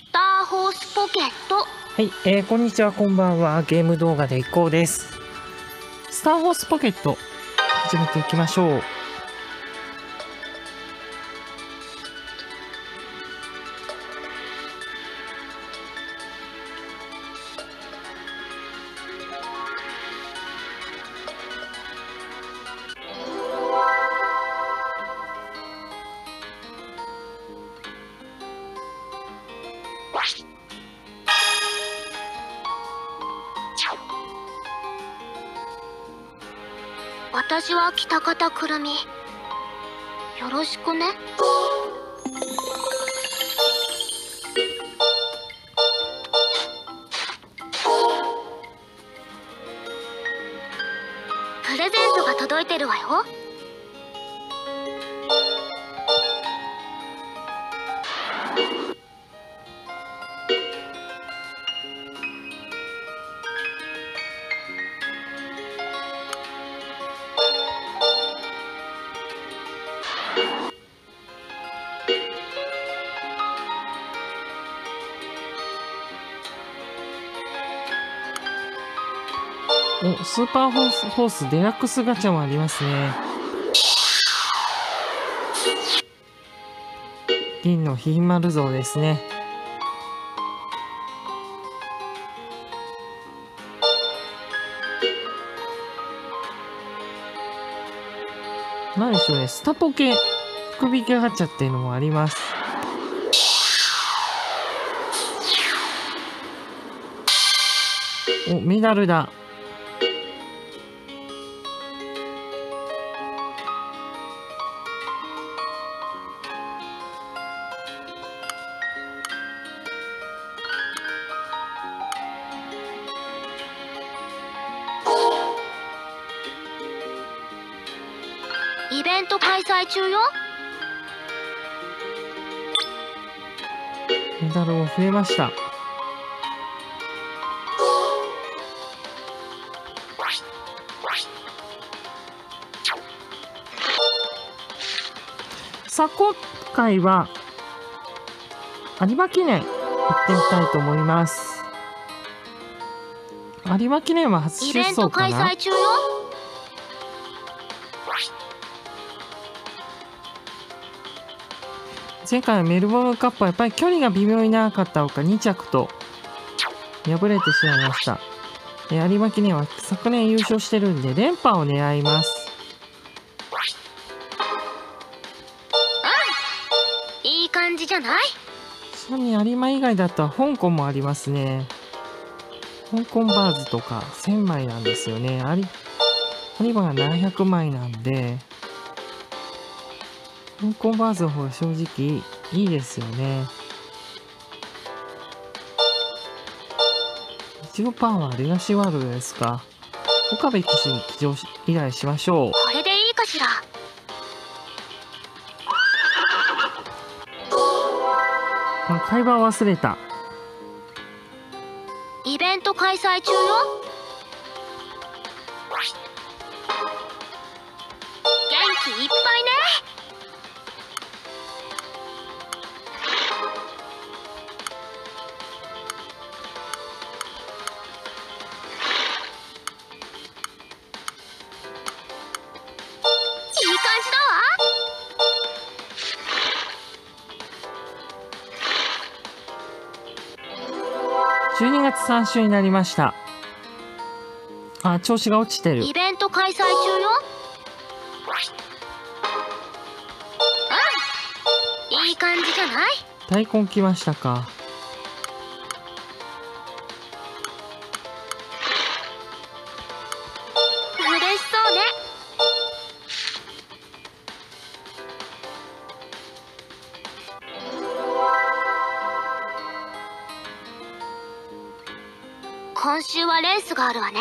スターホースポケットはい、えー、こんにちは、こんばんは。ゲーム動画でいこうです。スターホースポケット、始めていきましょう。私は北方くるみ。よろしくね。プレゼントが届いてるわよ。スーパーホースホースデラックスガチャもありますね。銀のひまる像ですね。何でしょうね、スタポケ福引きガチャっていうのもあります。お、メダルだ。メダルも増えました。さあ、今回は、有馬記念行ってみたいと思います。有馬記念は初出イベント走開催中よ前回のメルボルンカップはやっぱり距離が微妙に長かったほか2着と敗れてしまいました。え有馬記念は昨年優勝してるんで連覇を狙います。いい感じじゃない？ちなみに有馬以外だと香港もありますね。香港バーズとか1000枚なんですよね。有有馬が700枚なんで、香港バーズの方が正直いいですよね。一応パンはレガシーワールドですか。岡部騎士に騎乗し依頼しましょう。これでいいかしら？この会話を忘れた。イベント開催中よ？元気いっぱいね3週になりました。あ、調子が落ちてるイ。ベント開催中ようんいい感じじゃない？大根来ましたか。スがあるわね。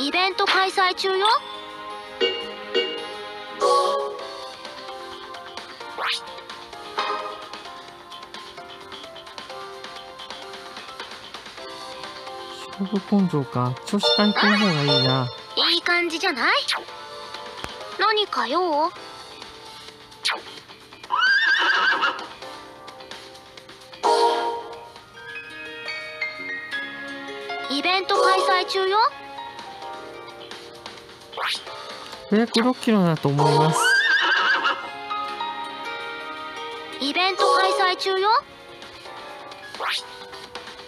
イベント開催中よ。勝負根性か。調子方がいいな。いい感じじゃない？何か用？イベント開催中よ。約6キロだと思います。イベント開催中よ。やっ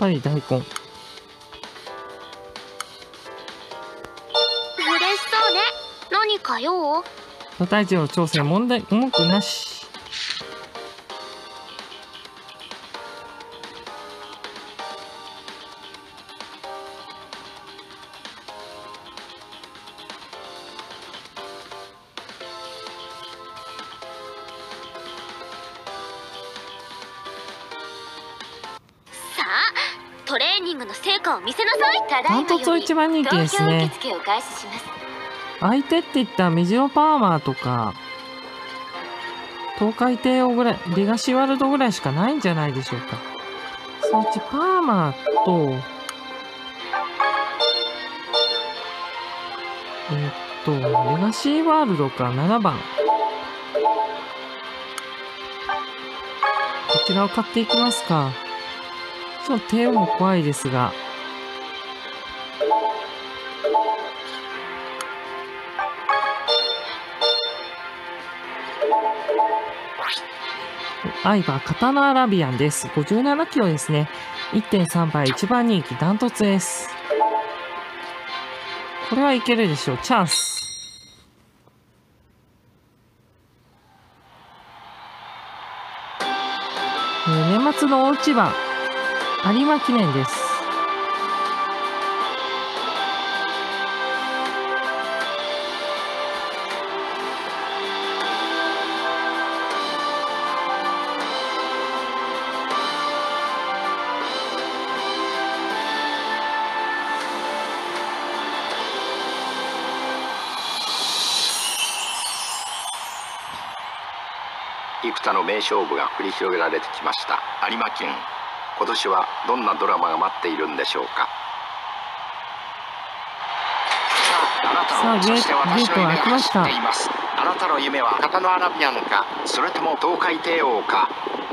ぱり大根。嬉しそうね。何か用？個体値の調整問題文句なしトレーニングの成果を見せなさい。たダントツ一番人気ですね。付を開始します相手って言ったらメジロパーマーとか東海帝王ぐらいレガシーワールドぐらいしかないんじゃないでしょうか。そのうちパーマーとえーっとレガシーワールドか7番。こちらを買っていきますかちょっと帝王も怖いですがアイバー、カタナアラビアンです。57キロですね。1.3倍、一番人気、ダントツです。これはいけるでしょう。チャンス。年末の大一番、有馬記念です。幾多の名勝負が繰り広げられてきました有馬記念今年はどんなドラマが待っているんでしょうか？さあゲートが開きましたあなたの夢は片のアラビアンかそれとも東海帝王か。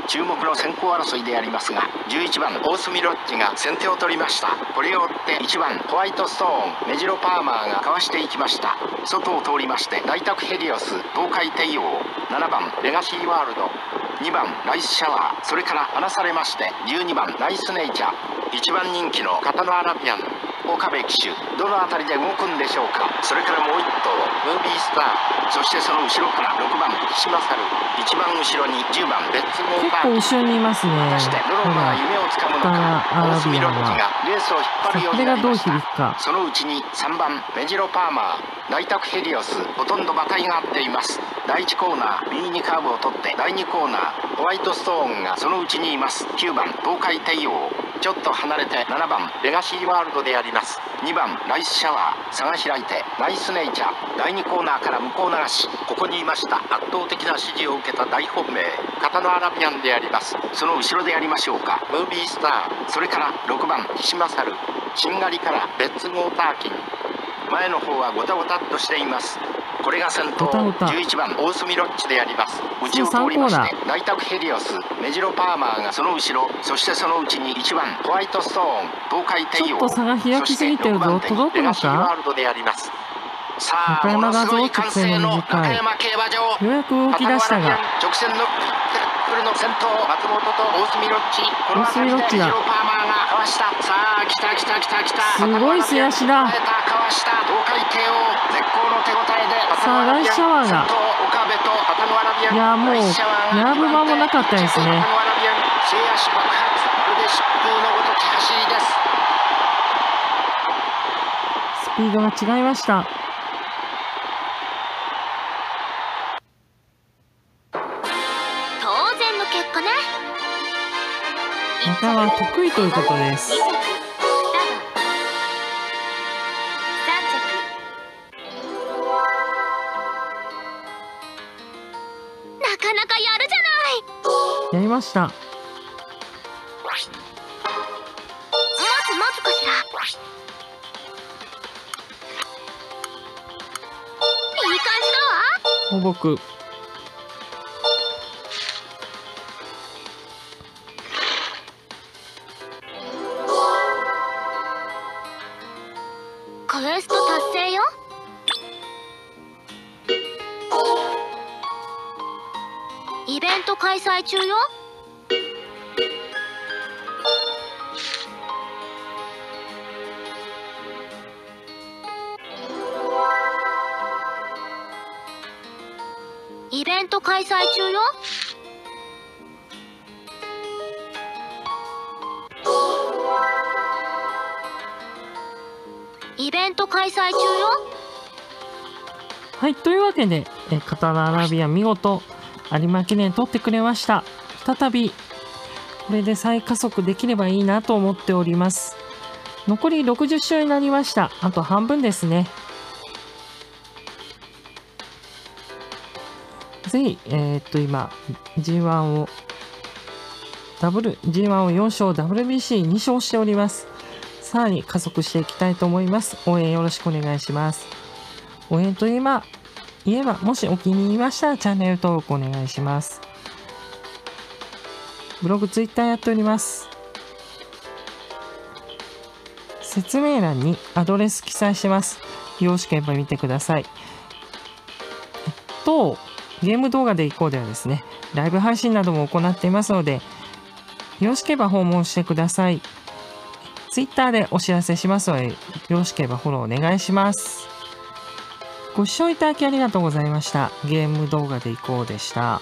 注目の先行争いでありますが11番大隅ロッジが先手を取りました。これを追って1番ホワイトストーンメジロパーマーがかわしていきました。外を通りまして大宅ヘリオス東海帝王。7番レガシーワールド。2番ライスシャワー。それから離されまして12番ナイスネイチャー。1番人気の片のアラビアン岡部騎手どの辺りで動くんでしょうか？それからもう1頭ムービースター。そしてその後ろから6番岸勝一番後ろに10番レッツゴーパー結構後ろにいますね。果たしてどのほ馬がら、夢をつかむのか。大アラビ隅ロッジアンは。が。レースを引っ張るようにこれがどうなりました。そのうちに3番メジロパーマー。大宅ヘリオスほとんど馬体が合っています。第1コーナー右にカーブを取って第2コーナーホワイトストーンがそのうちにいます。9番東海帝王ちょっと離れて7番レガシーワールドであります。2番ライスシャワー。差が開いてナイスネイチャー。第2コーナーから向こう流し。ここにいました。圧倒的な支持を受けた大本命。片のアラビアンであります。その後ろでやりましょうか。ムービースター。それから6番岸勝しんがりからレッツゴーターキン。前の方はゴタゴタっとしています。これが先頭ゴタゴタ11番大隅ロッチであります。内を通りまして大宅ヘリオスメジロパーマーがその後ろそしてそのうちに1番ホワイトストーン東海帝王ちょっと差が開きすぎてるぞ。そして6番手に届くのかワールドであります。さあ中山がものすごい増直線の短いようやく動き出したが、直線の来るの先頭松本と大隅ロッチ。この辺りでロッチだ。メジロパーマーがかわした。さあ来た来た来た来た。すごい末脚だ。かわした東海帝王絶好の手応えでさあライスシャワーが。いやもう並ぶ間もなかったですね。パタノアラビアン末脚爆発。まるで疾風のごとき走りです。スピードが違いました。中は得意ということです2。着ダブなかなかやるじゃないやりました。まずまずかしらいい感じだわ放牧開催中よ。イベント開催中よ。イベント開催中よ。はいというわけでえ刀アラビア見事有馬記念取ってくれました。再びこれで再加速できればいいなと思っております。残り60周になりました。あと半分ですね。ぜひえーっと今 G1 をダブル G1 を4勝 WBC2 勝しております。さらに加速していきたいと思います。応援よろしくお願いします。応援といえば、言えば、もしお気に入りましたらチャンネル登録お願いします。ブログ、ツイッターやっております。説明欄にアドレス記載してます。よろしければ見てください。と、ゲーム動画でいこうではですね、ライブ配信なども行っていますので、よろしければ訪問してください。ツイッターでお知らせしますので、よろしければフォローお願いします。ご視聴いただきありがとうございました。ゲーム動画でいこうでした。